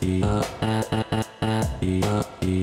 E, uh, uh, uh, uh, uh, uh, uh, uh,